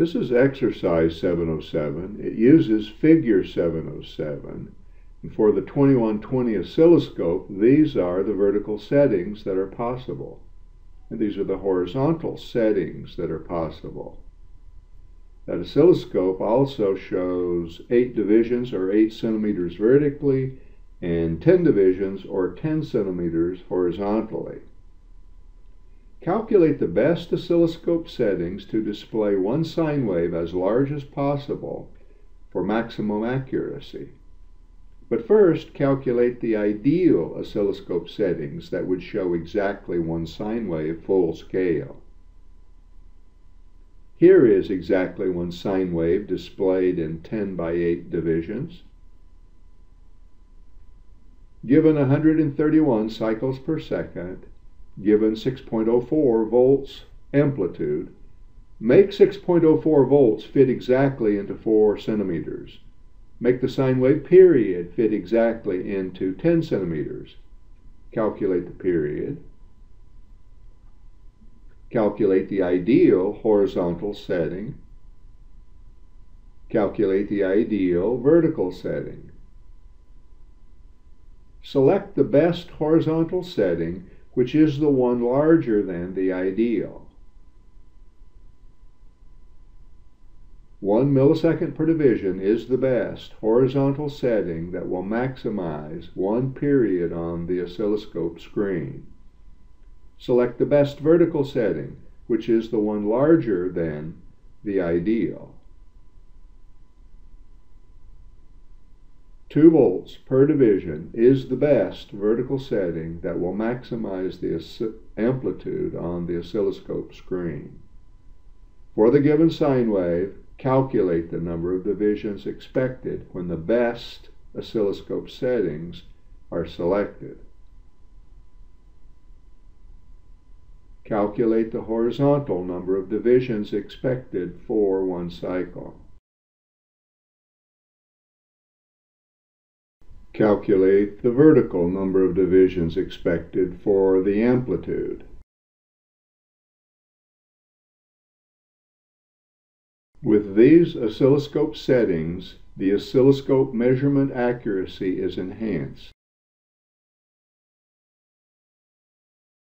This is exercise 707. It uses figure 707. And for the 2120 oscilloscope, these are the vertical settings that are possible. And these are the horizontal settings that are possible. That oscilloscope also shows 8 divisions or 8 centimeters vertically and 10 divisions or 10 centimeters horizontally. Calculate the best oscilloscope settings to display one sine wave as large as possible for maximum accuracy. But first, calculate the ideal oscilloscope settings that would show exactly one sine wave full scale. Here is exactly one sine wave displayed in 10 by 8 divisions. Given 131 cycles per second, given 6.04 volts amplitude, make 6.04 volts fit exactly into 4 centimeters. Make the sine wave period fit exactly into 10 centimeters. Calculate the period. Calculate the ideal horizontal setting. Calculate the ideal vertical setting. Select the best horizontal setting which is the one larger than the ideal. 1 millisecond per division is the best horizontal setting that will maximize one period on the oscilloscope screen. Select the best vertical setting, which is the one larger than the ideal. 2 volts per division is the best vertical setting that will maximize the amplitude on the oscilloscope screen. For the given sine wave, calculate the number of divisions expected when the best oscilloscope settings are selected. Calculate the horizontal number of divisions expected for one cycle. Calculate the vertical number of divisions expected for the amplitude. With these oscilloscope settings, the oscilloscope measurement accuracy is enhanced.